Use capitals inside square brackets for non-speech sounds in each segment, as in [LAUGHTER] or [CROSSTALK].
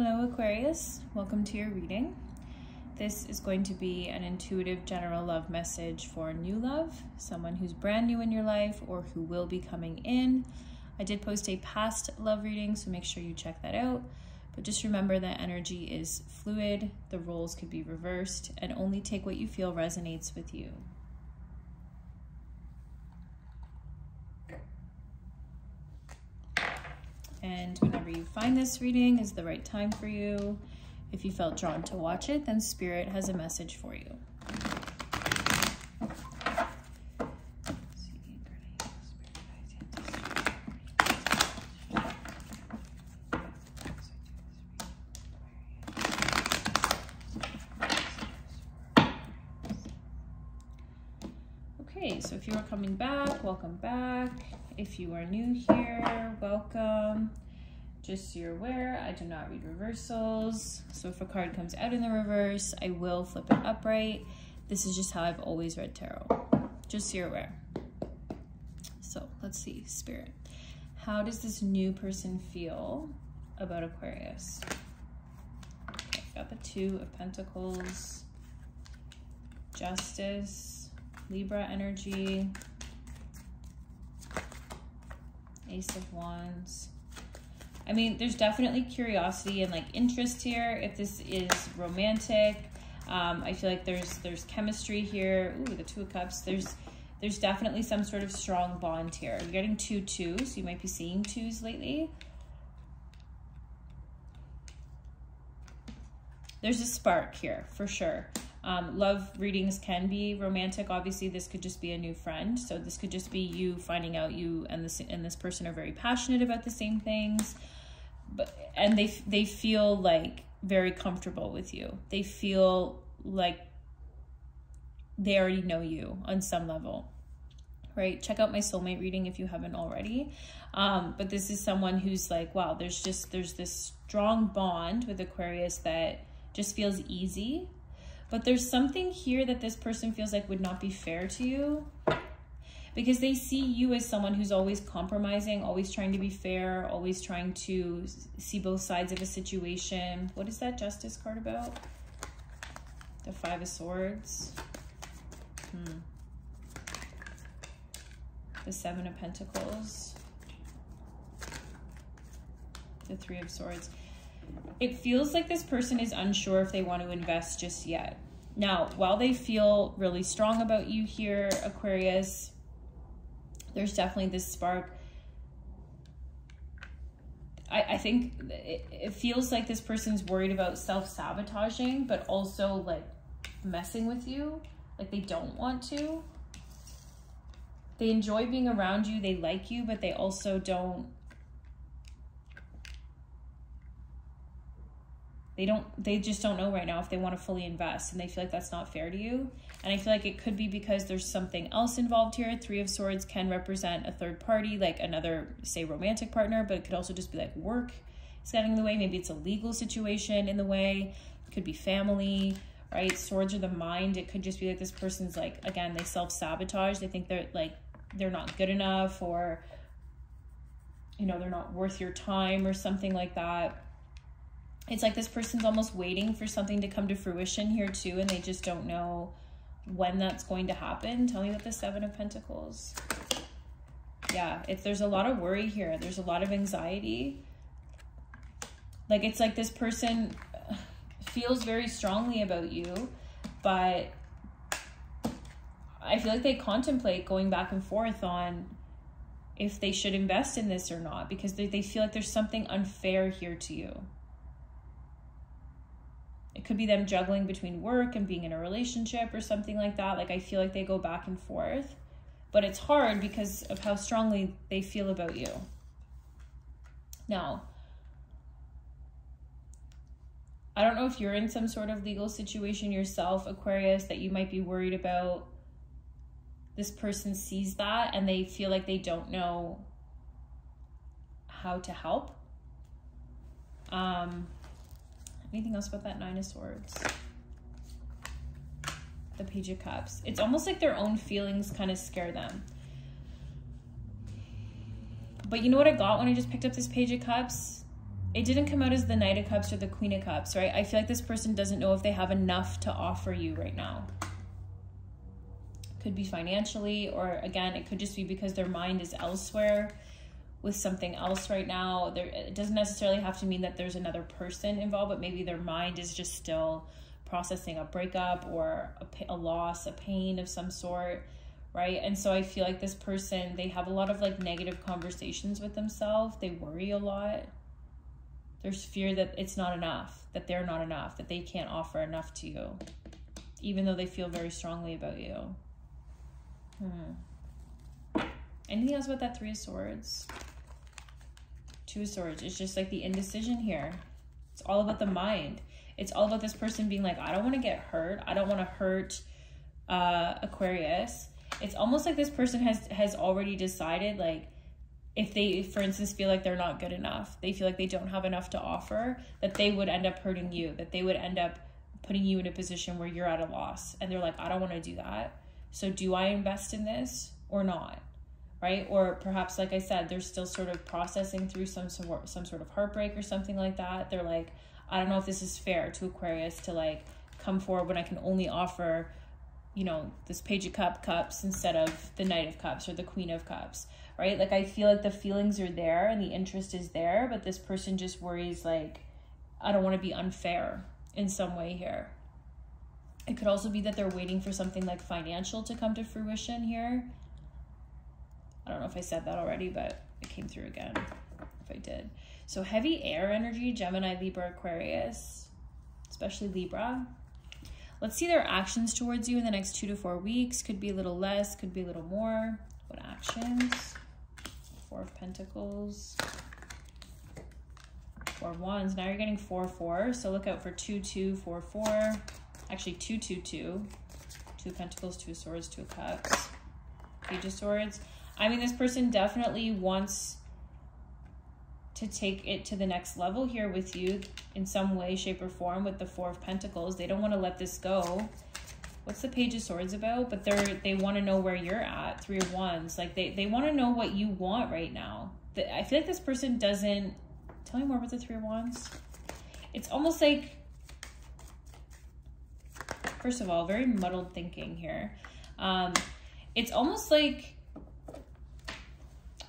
Hello Aquarius, welcome to your reading. This is going to be an intuitive general love message for new love, someone who's brand new in your life or who will be coming in. I did post a past love reading, so make sure you check that out. But just remember that energy is fluid, the roles could be reversed, and only take what you feel resonates with you. And whenever you find this reading is the right time for you. If you felt drawn to watch it, then Spirit has a message for you. Okay, so if you are coming back, welcome back. If you are new here, welcome. Just so you're aware, I do not read reversals. So if a card comes out in the reverse, I will flip it upright. This is just how I've always read tarot. Just so you're aware. So let's see, Spirit. How does this new person feel about Aquarius? I've got the Two of Pentacles, Justice, Libra energy, Ace of Wands. I mean, there's definitely curiosity and like interest here. If this is romantic, um, I feel like there's there's chemistry here. Ooh, the Two of Cups. There's there's definitely some sort of strong bond here. You're getting two twos. You might be seeing twos lately. There's a spark here for sure. Um, love readings can be romantic. Obviously, this could just be a new friend. So this could just be you finding out you and this and this person are very passionate about the same things, but and they they feel like very comfortable with you. They feel like they already know you on some level. Right? Check out my soulmate reading if you haven't already. Um, but this is someone who's like, wow, there's just there's this strong bond with Aquarius that just feels easy but there's something here that this person feels like would not be fair to you because they see you as someone who's always compromising, always trying to be fair, always trying to see both sides of a situation. What is that justice card about? The Five of Swords. Hmm. The Seven of Pentacles. The Three of Swords it feels like this person is unsure if they want to invest just yet. Now, while they feel really strong about you here, Aquarius, there's definitely this spark. I, I think it, it feels like this person's worried about self-sabotaging, but also like messing with you. Like they don't want to. They enjoy being around you. They like you, but they also don't they don't they just don't know right now if they want to fully invest and they feel like that's not fair to you. And i feel like it could be because there's something else involved here. Three of swords can represent a third party like another say romantic partner but it could also just be like work is getting in the way. Maybe it's a legal situation in the way. It could be family right? Swords are the mind. It could just be like this person's like again they self-sabotage. They think they're like they're not good enough or you know they're not worth your time or something like that it's like this person's almost waiting for something to come to fruition here too and they just don't know when that's going to happen. Tell me about the seven of pentacles. Yeah it's there's a lot of worry here. There's a lot of anxiety. Like it's like this person uh, feels very strongly about you but i feel like they contemplate going back and forth on if they should invest in this or not because they, they feel like there's something unfair here to you it could be them juggling between work and being in a relationship or something like that. Like I feel like they go back and forth, but it's hard because of how strongly they feel about you. Now, I don't know if you're in some sort of legal situation yourself, Aquarius, that you might be worried about this person sees that and they feel like they don't know how to help. Um, Anything else about that Nine of Swords? The Page of Cups. It's almost like their own feelings kind of scare them. But you know what I got when I just picked up this Page of Cups? it didn't come out as the Knight of Cups or the Queen of Cups, right? I feel like this person doesn't know if they have enough to offer you right now. Could be financially, or again, it could just be because their mind is elsewhere with something else right now. There, it doesn't necessarily have to mean that there's another person involved, but maybe their mind is just still processing a breakup or a, a loss, a pain of some sort, right? And so I feel like this person, they have a lot of like negative conversations with themselves. They worry a lot. There's fear that it's not enough, that they're not enough, that they can't offer enough to you, even though they feel very strongly about you. Hmm. Anything else about that Three of Swords? Two of Swords. It's just like the indecision here. It's all about the mind. It's all about this person being like, I don't want to get hurt. I don't want to hurt uh, Aquarius. It's almost like this person has has already decided like if they for instance feel like they're not good enough they feel like they don't have enough to offer that they would end up hurting you that they would end up putting you in a position where you're at a loss and they're like i don't want to do that so do i invest in this or not right or perhaps like i said they're still sort of processing through some sort some sort of heartbreak or something like that they're like i don't know if this is fair to aquarius to like come forward when i can only offer you know this page of cup cups instead of the knight of cups or the queen of cups right? Like I feel like the feelings are there and the interest is there, but this person just worries like I don't want to be unfair in some way here. It could also be that they're waiting for something like financial to come to fruition here. I don't know if I said that already, but it came through again if I did. So heavy air energy, Gemini, Libra, Aquarius, especially Libra. Let's see their actions towards you in the next two to four weeks. Could be a little less, could be a little more. What actions? Four of Pentacles. Four of Wands. Now you're getting four, four. So look out for two, two, four, four. Actually, two, two, two. Two Pentacles, two Swords, two Cups. Page of Swords. I mean, this person definitely wants to take it to the next level here with you in some way, shape, or form with the Four of Pentacles. They don't want to let this go. What's the page of swords about? But they're they want to know where you're at three of wands. Like they they want to know what you want right now. I feel like this person doesn't tell me more about the three of wands. It's almost like first of all very muddled thinking here. Um it's almost like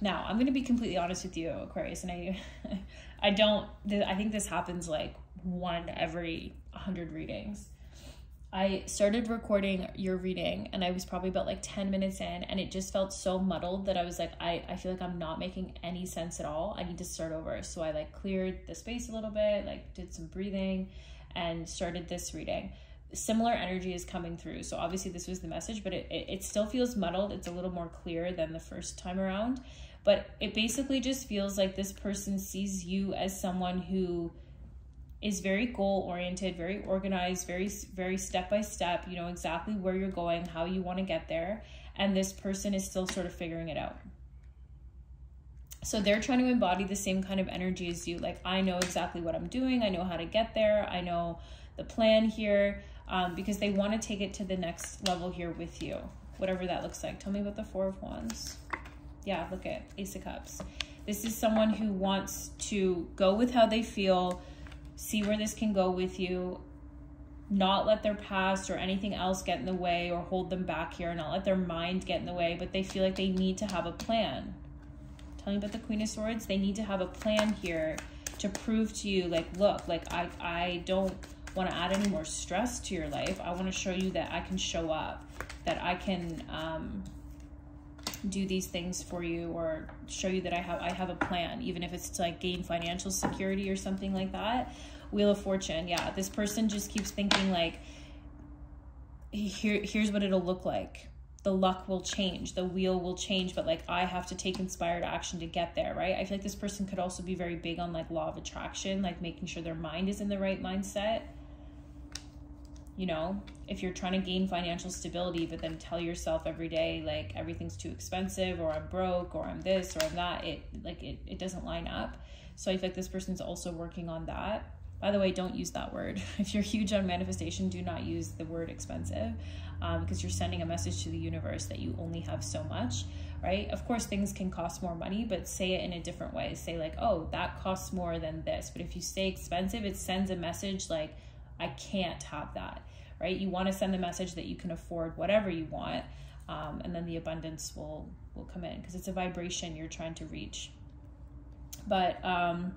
now i'm going to be completely honest with you aquarius and i [LAUGHS] i don't i think this happens like one every 100 readings I started recording your reading and I was probably about like 10 minutes in and it just felt so muddled that I was like, I, I feel like I'm not making any sense at all. I need to start over. So I like cleared the space a little bit, like did some breathing and started this reading. Similar energy is coming through. So obviously this was the message, but it, it, it still feels muddled. It's a little more clear than the first time around. But it basically just feels like this person sees you as someone who is very goal oriented, very organized, very very step by step, you know exactly where you're going, how you want to get there, and this person is still sort of figuring it out. So they're trying to embody the same kind of energy as you. Like I know exactly what I'm doing, I know how to get there, I know the plan here, um, because they want to take it to the next level here with you, whatever that looks like. Tell me about the Four of Wands. Yeah, look at Ace of Cups. This is someone who wants to go with how they feel, see where this can go with you, not let their past or anything else get in the way or hold them back here, and not let their mind get in the way, but they feel like they need to have a plan. Tell me about the Queen of Swords. They need to have a plan here to prove to you, like, look, like I, I don't want to add any more stress to your life. I want to show you that I can show up, that I can um, do these things for you or show you that I have I have a plan, even if it's to like gain financial security or something like that. Wheel of Fortune, yeah, this person just keeps thinking like, here, here's what it'll look like. The luck will change, the wheel will change, but like I have to take inspired action to get there, right? I feel like this person could also be very big on like law of attraction, like making sure their mind is in the right mindset you know if you're trying to gain financial stability but then tell yourself every day like everything's too expensive or i'm broke or i'm this or i'm that it like it, it doesn't line up so i feel like this person's also working on that by the way don't use that word [LAUGHS] if you're huge on manifestation do not use the word expensive um, because you're sending a message to the universe that you only have so much right? Of course, things can cost more money, but say it in a different way. Say, like, oh, that costs more than this. But if you say expensive, it sends a message like, I can't have that, right? You want to send the message that you can afford whatever you want. Um, and then the abundance will will come in because it's a vibration you're trying to reach but um,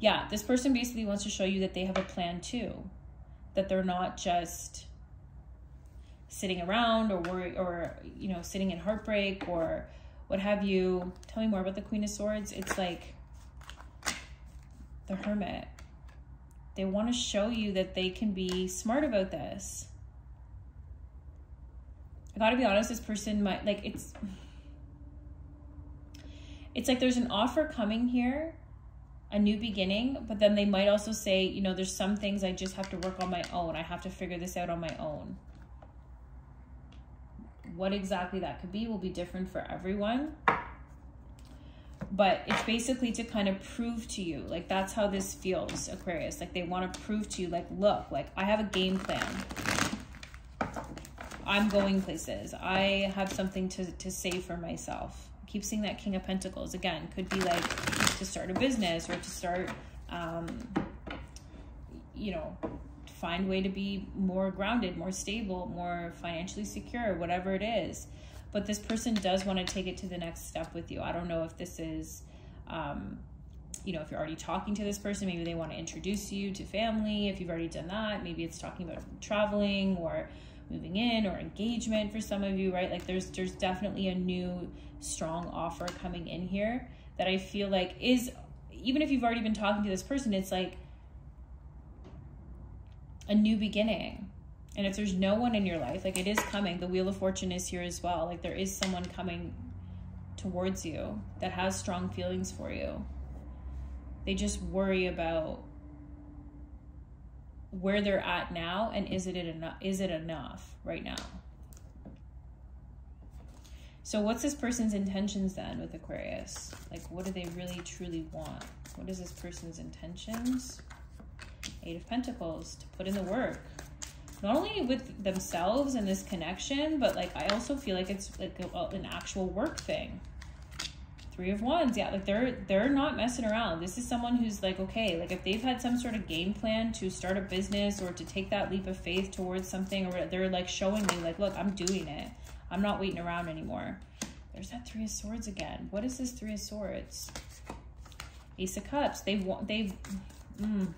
yeah this person basically wants to show you that they have a plan too that they're not just sitting around or worry or you know sitting in heartbreak or what have you tell me more about the queen of swords it's like the hermit they want to show you that they can be smart about this i gotta be honest this person might like it's it's like there's an offer coming here a new beginning, but then they might also say, you know, there's some things I just have to work on my own. I have to figure this out on my own. What exactly that could be will be different for everyone. But it's basically to kind of prove to you, like that's how this feels, Aquarius. Like they want to prove to you, like, look, like I have a game plan. I'm going places. I have something to, to say for myself keep seeing that King of Pentacles. Again, could be like to start a business or to start, um, you know, find way to be more grounded, more stable, more financially secure, whatever it is. But this person does want to take it to the next step with you. I don't know if this is, um, you know, if you're already talking to this person, maybe they want to introduce you to family. If you've already done that, maybe it's talking about traveling or moving in or engagement for some of you, right? Like there's there's definitely a new strong offer coming in here that I feel like is even if you've already been talking to this person, it's like a new beginning. And if there's no one in your life, like it is coming, the Wheel of Fortune is here as well. Like there is someone coming towards you that has strong feelings for you. They just worry about where they're at now and is it enough is it enough right now? So what's this person's intentions then with aquarius? Like what do they really truly want? What is this person's intentions? Eight of pentacles to put in the work not only with themselves and this connection but like i also feel like it's like a, an actual work thing. Three of wands yeah like they're they're not messing around. This is someone who's like okay like if they've had some sort of game plan to start a business or to take that leap of faith towards something or they're like showing me like look i'm doing it. I'm not waiting around anymore. There's that three of swords again. What is this three of swords? Ace of cups. They want they've mm,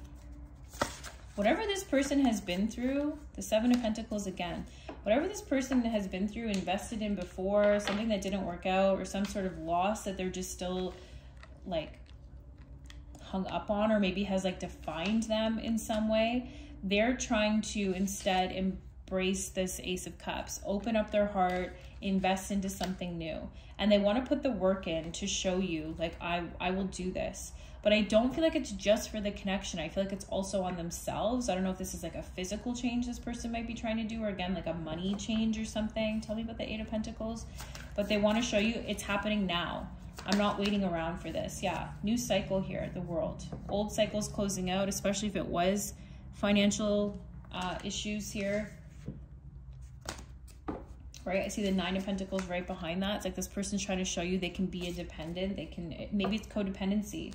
whatever this person has been through the seven of pentacles again whatever this person has been through, invested in before, something that didn't work out, or some sort of loss that they're just still like hung up on, or maybe has like defined them in some way, they're trying to instead embrace this Ace of Cups, open up their heart, invest into something new. And they want to put the work in to show you, like, I, I will do this but I don't feel like it's just for the connection. I feel like it's also on themselves. I don't know if this is like a physical change this person might be trying to do, or again, like a money change or something. Tell me about the Eight of Pentacles. But they want to show you it's happening now. I'm not waiting around for this. Yeah, new cycle here, the world. Old cycles closing out, especially if it was financial uh, issues here. Right, I see the Nine of Pentacles right behind that. It's like this person's trying to show you they can be independent. They can, maybe it's codependency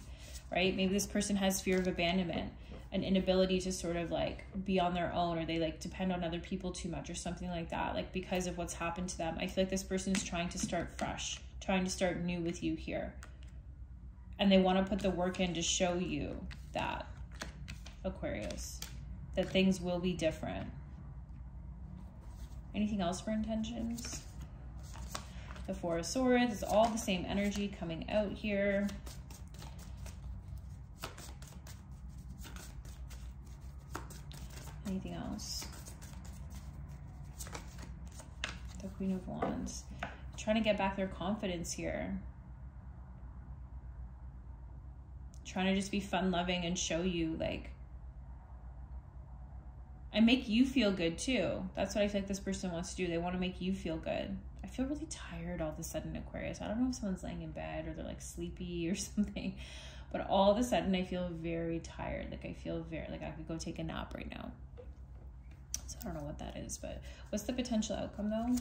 right? Maybe this person has fear of abandonment, an inability to sort of like be on their own, or they like depend on other people too much, or something like that, like because of what's happened to them. I feel like this person is trying to start fresh, trying to start new with you here. And they want to put the work in to show you that, Aquarius, that things will be different. Anything else for intentions? The Four of Swords is all the same energy coming out here. Anything else? The Queen of Wands. Trying to get back their confidence here. Trying to just be fun loving and show you like and make you feel good too. That's what I feel like this person wants to do. They want to make you feel good. I feel really tired all of a sudden, Aquarius. I don't know if someone's laying in bed or they're like sleepy or [LAUGHS] something, but all of a sudden I feel very tired. Like I feel very like I could go take a nap right now. So I don't know what that is, but what's the potential outcome though?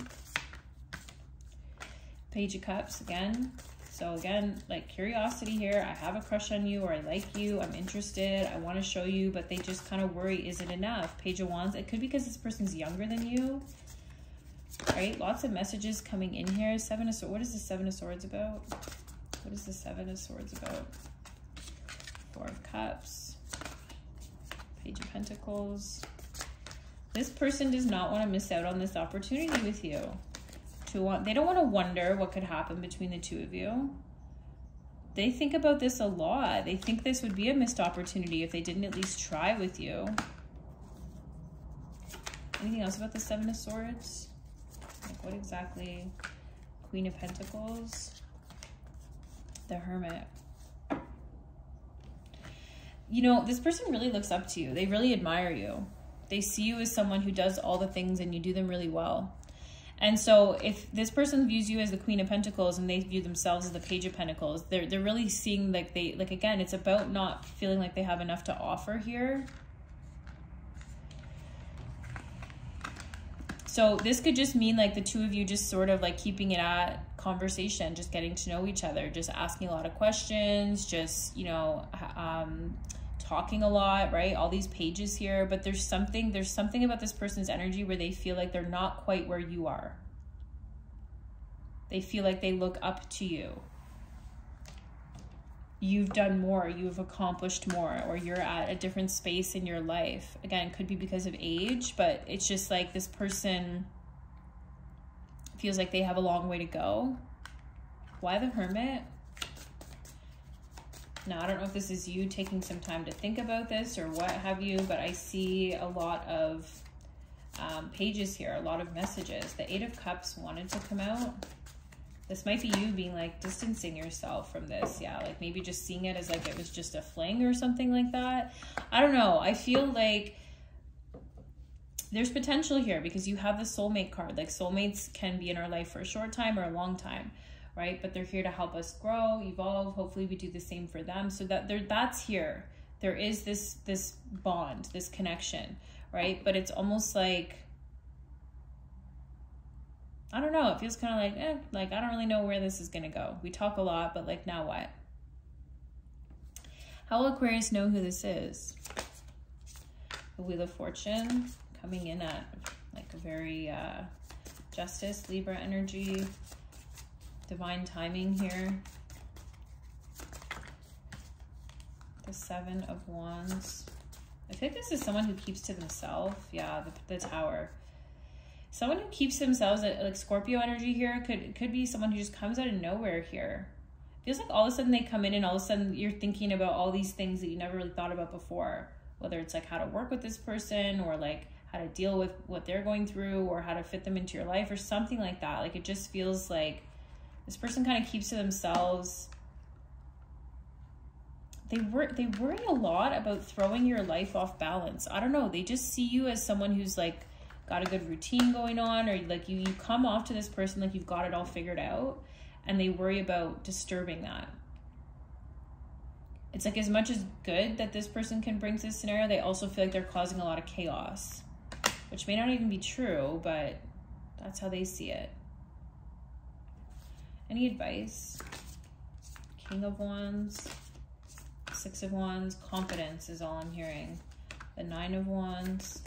Page of Cups again. So again, like curiosity here. I have a crush on you or I like you. I'm interested. I want to show you, but they just kind of worry, is it enough? Page of Wands. It could be because this person's younger than you. Right? Lots of messages coming in here. Seven of Swords. What is the Seven of Swords about? What is the Seven of Swords about? Four of Cups. Page of Pentacles. This person does not want to miss out on this opportunity with you. To want they don't want to wonder what could happen between the two of you. They think about this a lot. They think this would be a missed opportunity if they didn't at least try with you. Anything else about the seven of swords? Like what exactly? Queen of pentacles? The hermit. You know this person really looks up to you. They really admire you they see you as someone who does all the things and you do them really well and so if this person views you as the Queen of Pentacles and they view themselves as the Page of Pentacles, they're they're really seeing like they like again, it's about not feeling like they have enough to offer here. So this could just mean like the two of you just sort of like keeping it at conversation, just getting to know each other, just asking a lot of questions, just, you know, um, talking a lot, right? All these pages here, but there's something there's something about this person's energy where they feel like they're not quite where you are. They feel like they look up to you. You've done more, you've accomplished more, or you're at a different space in your life. Again, could be because of age, but it's just like this person feels like they have a long way to go. Why the hermit? Now, I don't know if this is you taking some time to think about this or what have you, but I see a lot of um, pages here, a lot of messages. The Eight of Cups wanted to come out. This might be you being like distancing yourself from this. Yeah, like maybe just seeing it as like it was just a fling or something like that. I don't know. I feel like there's potential here because you have the soulmate card. Like soulmates can be in our life for a short time or a long time right? But they're here to help us grow, evolve. Hopefully we do the same for them so that there that's here. There is this this bond, this connection, right? But it's almost like I don't know, it feels kind of like, eh, like I don't really know where this is going to go. We talk a lot, but like now what? How will Aquarius know who this is? The Wheel of Fortune coming in at like a very uh, justice, Libra energy, divine timing here. The Seven of Wands. I think this is someone who keeps to themselves. Yeah, the, the Tower. Someone who keeps themselves, like Scorpio energy here, could could be someone who just comes out of nowhere here. Feels like all of a sudden they come in and all of a sudden you're thinking about all these things that you never really thought about before. Whether it's like how to work with this person or like how to deal with what they're going through or how to fit them into your life or something like that. Like it just feels like this person kind of keeps to themselves. They work they worry a lot about throwing your life off balance. I don't know. They just see you as someone who's like got a good routine going on or like you you come off to this person like you've got it all figured out and they worry about disturbing that. It's like as much as good that this person can bring to this scenario, they also feel like they're causing a lot of chaos, which may not even be true, but that's how they see it. Any advice? King of Wands, Six of Wands, confidence is all I'm hearing. The Nine of Wands.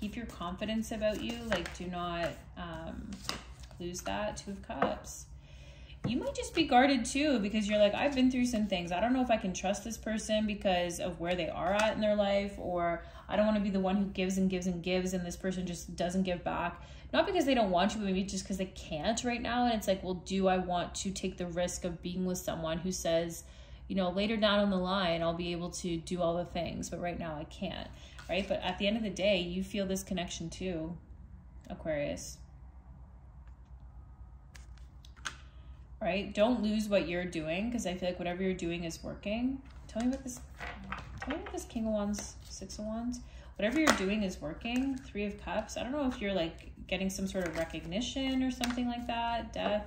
Keep your confidence about you. Like, do not um, lose that. Two of Cups. You might just be guarded too because you're like, I've been through some things. I don't know if I can trust this person because of where they are at in their life, or I don't want to be the one who gives and gives and gives and this person just doesn't give back not because they don't want you, but maybe just because they can't right now. And it's like, well, do I want to take the risk of being with someone who says, you know, later down on the line, I'll be able to do all the things, but right now I can't, right? But at the end of the day, you feel this connection too, Aquarius. Right? Don't lose what you're doing because I feel like whatever you're doing is working. Tell me about this. Tell me about this King of Wands, Six of Wands whatever you're doing is working. Three of Cups. I don't know if you're like getting some sort of recognition or something like that. Death.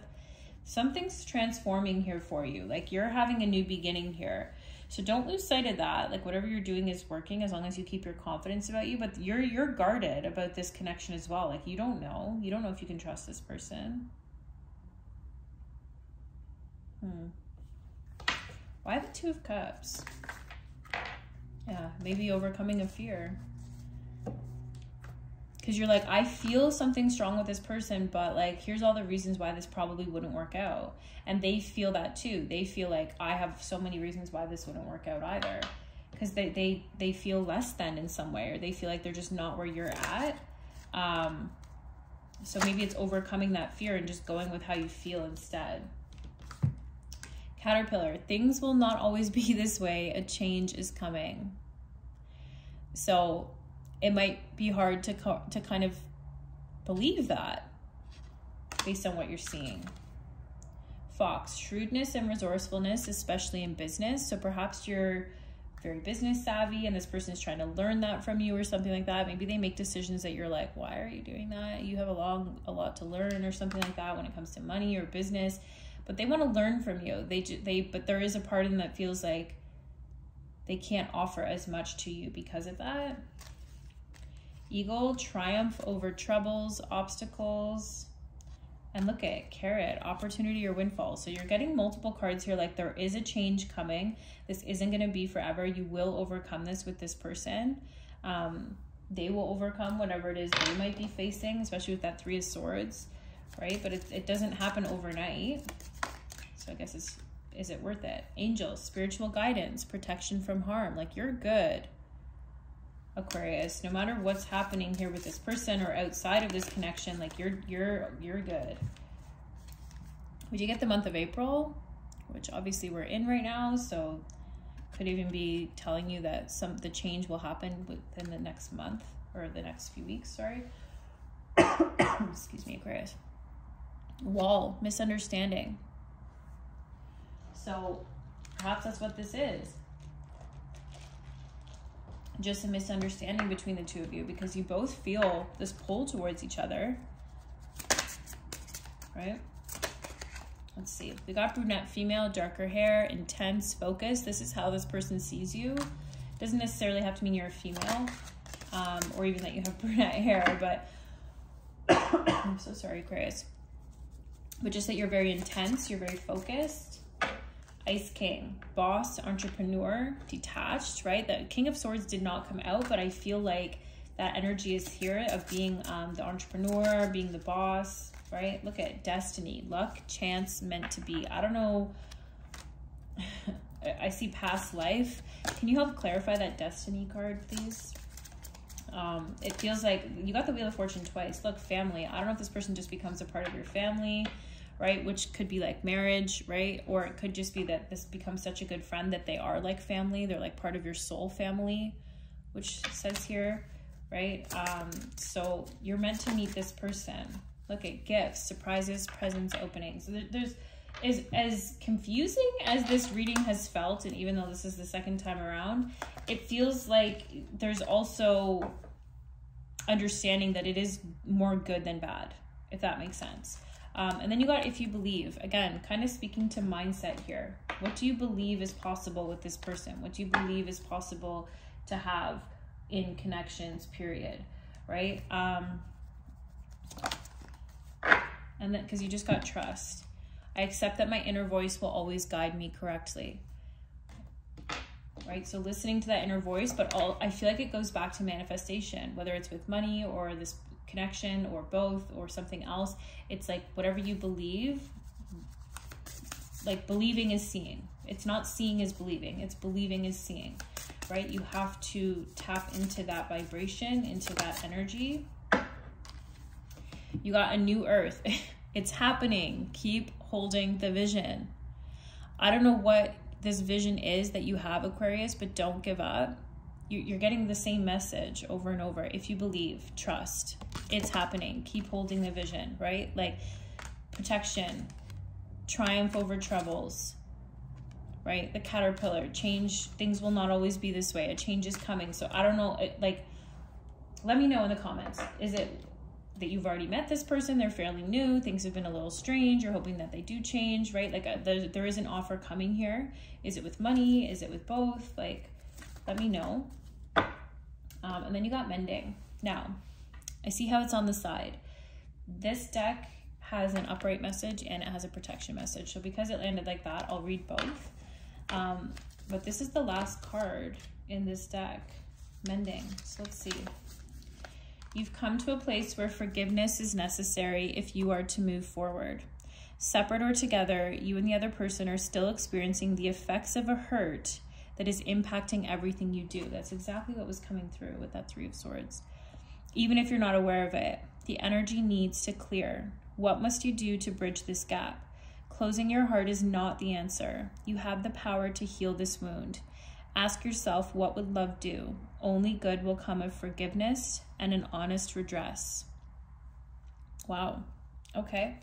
Something's transforming here for you. Like you're having a new beginning here. So don't lose sight of that. Like whatever you're doing is working as long as you keep your confidence about you. But you're you're guarded about this connection as well. Like you don't know. You don't know if you can trust this person. Hmm. Why the Two of Cups? Yeah, maybe overcoming a fear. Because you're like, I feel something strong with this person, but like, here's all the reasons why this probably wouldn't work out. And they feel that too. They feel like, I have so many reasons why this wouldn't work out either. Because they, they, they feel less than in some way, or they feel like they're just not where you're at. Um, so maybe it's overcoming that fear and just going with how you feel instead. Caterpillar, things will not always be [LAUGHS] this way. A change is coming. So it might be hard to, to kind of believe that based on what you're seeing. Fox, shrewdness and resourcefulness, especially in business. So perhaps you're very business savvy and this person is trying to learn that from you or something like that. Maybe they make decisions that you're like, why are you doing that? You have a long, a lot to learn or something like that when it comes to money or business but they want to learn from you. They they but there is a part of them that feels like they can't offer as much to you because of that. Eagle, triumph over troubles, obstacles. And look at carrot, opportunity or windfall. So you're getting multiple cards here. Like there is a change coming. This isn't going to be forever. You will overcome this with this person. Um, they will overcome whatever it is they might be facing, especially with that three of swords, right? But it, it doesn't happen overnight. I guess it's, is it worth it? Angels, spiritual guidance, protection from harm. Like you're good. Aquarius, no matter what's happening here with this person or outside of this connection, like you're you're you're good. Would you get the month of April, which obviously we're in right now, so could even be telling you that some the change will happen within the next month or the next few weeks, sorry. [COUGHS] Excuse me, Aquarius. Wall, misunderstanding. So perhaps that's what this is. Just a misunderstanding between the two of you because you both feel this pull towards each other. Right? Let's see. We got brunette female, darker hair, intense, focus. This is how this person sees you. Doesn't necessarily have to mean you're a female um, or even that you have [LAUGHS] brunette hair, but [COUGHS] I'm so sorry, Chris. But just that you're very intense, you're very focused Ice King, boss, entrepreneur, detached, right? The King of Swords did not come out, but I feel like that energy is here of being um, the entrepreneur, being the boss, right? Look at destiny, luck, chance, meant to be. I don't know. [LAUGHS] I see past life. Can you help clarify that destiny card, please? Um, it feels like you got the Wheel of Fortune twice. Look, family. I don't know if this person just becomes a part of your family right? Which could be like marriage, right? Or it could just be that this becomes such a good friend that they are like family. They're like part of your soul family, which says here, right? Um, so you're meant to meet this person. Look at gifts, surprises, presents, openings. So there's is as confusing as this reading has felt, and even though this is the second time around, it feels like there's also understanding that it is more good than bad, if that makes sense. Um, and then you got if you believe. Again, kind of speaking to mindset here. What do you believe is possible with this person? What do you believe is possible to have in connections, period? Right? Um, and then, because you just got trust. I accept that my inner voice will always guide me correctly. Right? So listening to that inner voice, but all I feel like it goes back to manifestation, whether it's with money or this connection or both or something else. It's like whatever you believe, like believing is seeing. It's not seeing is believing, it's believing is seeing, right? You have to tap into that vibration, into that energy. You got a new earth. [LAUGHS] it's happening. Keep holding the vision. I don't know what this vision is that you have, Aquarius, but don't give up you're getting the same message over and over. If you believe, trust, it's happening. Keep holding the vision, right? Like protection, triumph over troubles, right? The caterpillar, change, things will not always be this way. A change is coming. So I don't know, like, let me know in the comments. Is it that you've already met this person, they're fairly new, things have been a little strange, you're hoping that they do change, right? Like, a, uh, there is an offer coming here. Is it with money? Is it with both? Like, let me know. Um, and then you got mending. Now, I see how it's on the side. This deck has an upright message and it has a protection message. So because it landed like that, I'll read both. Um, but this is the last card in this deck, mending. So let's see. You've come to a place where forgiveness is necessary if you are to move forward. Separate or together, you and the other person are still experiencing the effects of a hurt that is impacting everything you do. That's exactly what was coming through with that Three of Swords. Even if you're not aware of it, the energy needs to clear. What must you do to bridge this gap? Closing your heart is not the answer. You have the power to heal this wound. Ask yourself, what would love do? Only good will come of forgiveness and an honest redress. Wow. Okay.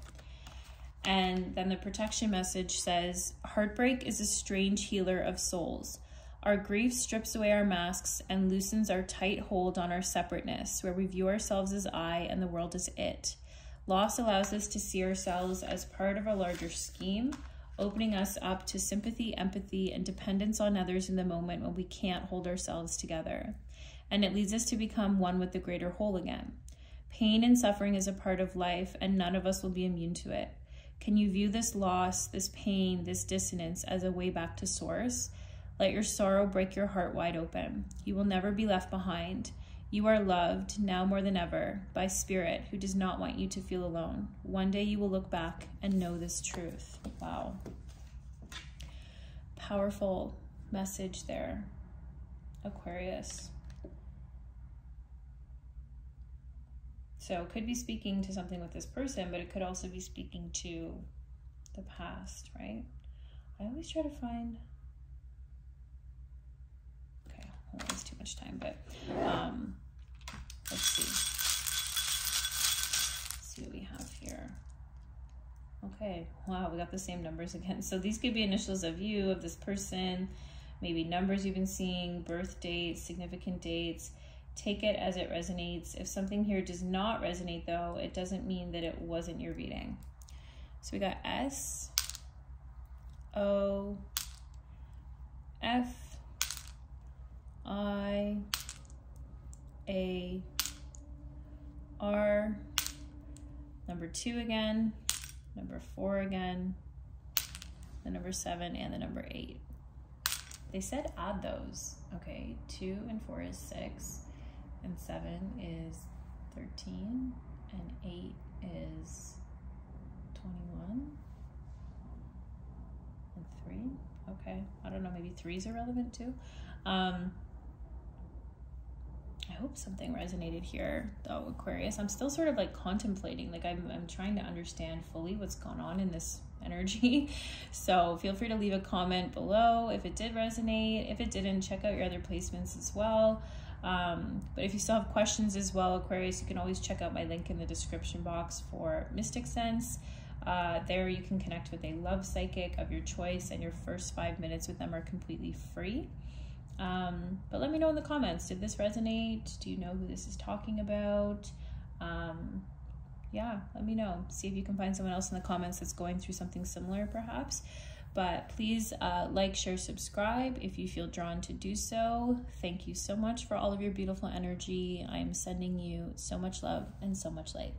And then the protection message says, Heartbreak is a strange healer of souls. Our grief strips away our masks and loosens our tight hold on our separateness, where we view ourselves as I and the world as it. Loss allows us to see ourselves as part of a larger scheme, opening us up to sympathy, empathy, and dependence on others in the moment when we can't hold ourselves together. And it leads us to become one with the greater whole again. Pain and suffering is a part of life, and none of us will be immune to it. Can you view this loss, this pain, this dissonance as a way back to source? Let your sorrow break your heart wide open. You will never be left behind. You are loved, now more than ever, by Spirit, who does not want you to feel alone. One day you will look back and know this truth. Wow. Powerful message there, Aquarius. So it could be speaking to something with this person, but it could also be speaking to the past, right? I always try to find. Okay, I won't too much time, but um, let's see. Let's see what we have here. Okay, wow, we got the same numbers again. So these could be initials of you, of this person, maybe numbers you've been seeing, birth dates, significant dates take it as it resonates. If something here does not resonate, though, it doesn't mean that it wasn't your reading. So we got S, O, F, I, A, R, number two again, number four again, the number seven, and the number eight. They said add those. Okay, two and four is six and 7 is 13 and 8 is 21 and 3 okay i don't know maybe 3 is irrelevant too um hope something resonated here though aquarius i'm still sort of like contemplating like i'm, I'm trying to understand fully what's going on in this [LAUGHS] energy so feel free to leave a comment below if it did resonate if it didn't check out your other placements as well um, but if you still have questions as well, Aquarius, you can always check out my link in the description box for Mystic Sense. Uh, there you can connect with a love psychic of your choice, and your first five minutes with them are completely free. Um, but let me know in the comments did this resonate? Do you know who this is talking about? Um, yeah, let me know. See if you can find someone else in the comments that's going through something similar, perhaps. But please uh, like, share, subscribe if you feel drawn to do so. Thank you so much for all of your beautiful energy. I am sending you so much love and so much light.